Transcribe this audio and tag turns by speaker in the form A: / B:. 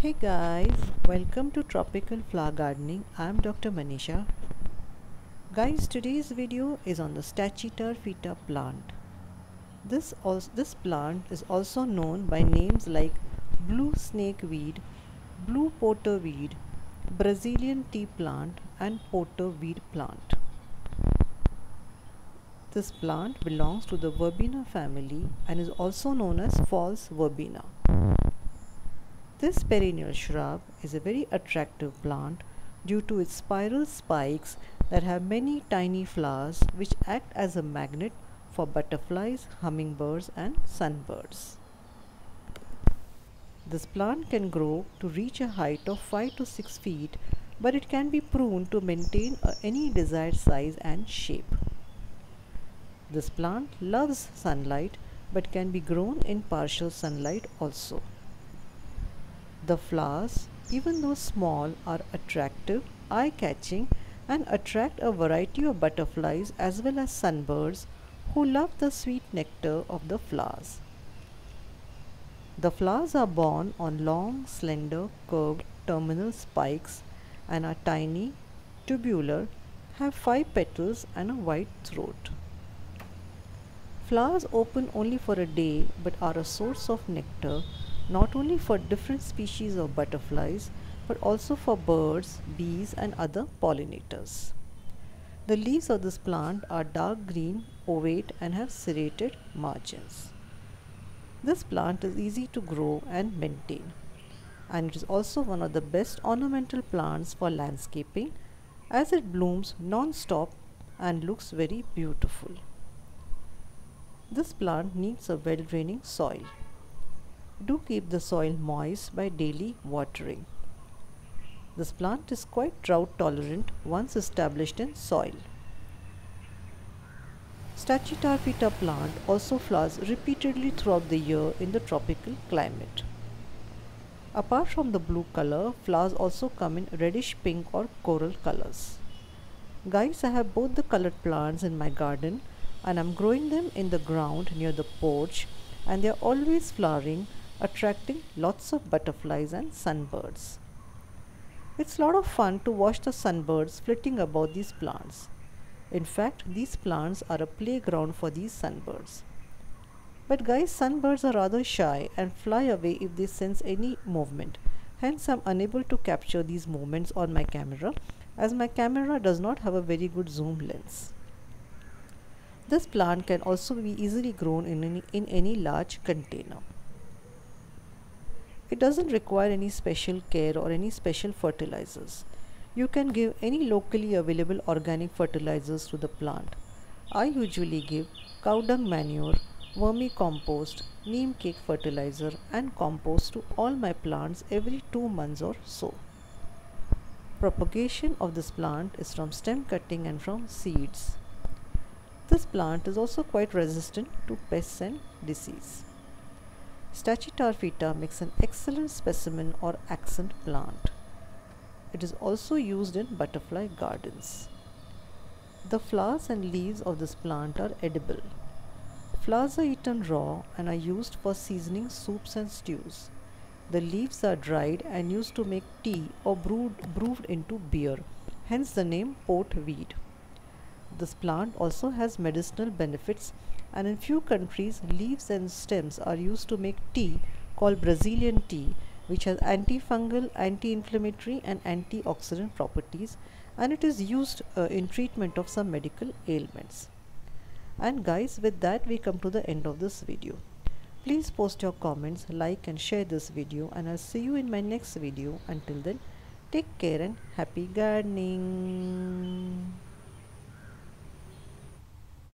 A: Hey guys, welcome to Tropical Flower Gardening. I'm Dr. Manisha. Guys, today's video is on the Stachytarpheta plant. This, also, this plant is also known by names like blue snake weed, blue porter weed, Brazilian tea plant and porter weed plant. This plant belongs to the verbena family and is also known as false verbena. This perennial shrub is a very attractive plant due to its spiral spikes that have many tiny flowers which act as a magnet for butterflies, hummingbirds and sunbirds. This plant can grow to reach a height of 5 to 6 feet but it can be pruned to maintain any desired size and shape. This plant loves sunlight but can be grown in partial sunlight also. The flowers, even though small, are attractive, eye-catching and attract a variety of butterflies as well as sunbirds who love the sweet nectar of the flowers. The flowers are borne on long, slender, curved terminal spikes and are tiny, tubular, have five petals and a white throat. Flowers open only for a day but are a source of nectar not only for different species of butterflies but also for birds, bees and other pollinators. The leaves of this plant are dark green, ovate and have serrated margins. This plant is easy to grow and maintain and it is also one of the best ornamental plants for landscaping as it blooms non-stop and looks very beautiful. This plant needs a well-draining soil. Do keep the soil moist by daily watering. This plant is quite drought tolerant once established in soil. Stachytarpheta plant also flowers repeatedly throughout the year in the tropical climate. Apart from the blue color, flowers also come in reddish pink or coral colors. Guys, I have both the colored plants in my garden and I'm growing them in the ground near the porch and they are always flowering attracting lots of butterflies and sunbirds. It's a lot of fun to watch the sunbirds flitting about these plants. In fact, these plants are a playground for these sunbirds. But guys, sunbirds are rather shy and fly away if they sense any movement. Hence, I'm unable to capture these movements on my camera as my camera does not have a very good zoom lens. This plant can also be easily grown in any, in any large container. It doesn't require any special care or any special fertilizers. You can give any locally available organic fertilizers to the plant. I usually give cow dung manure, vermicompost, neem cake fertilizer and compost to all my plants every 2 months or so. Propagation of this plant is from stem cutting and from seeds. This plant is also quite resistant to pests and disease. Stachytarpheta makes an excellent specimen or accent plant. It is also used in butterfly gardens. The flowers and leaves of this plant are edible. Flowers are eaten raw and are used for seasoning soups and stews. The leaves are dried and used to make tea or brewed, brewed into beer, hence the name port weed. This plant also has medicinal benefits and in few countries leaves and stems are used to make tea called Brazilian tea which has antifungal, anti-inflammatory and antioxidant properties and it is used uh, in treatment of some medical ailments. And guys with that we come to the end of this video. Please post your comments, like and share this video and I'll see you in my next video. Until then, take care and happy gardening.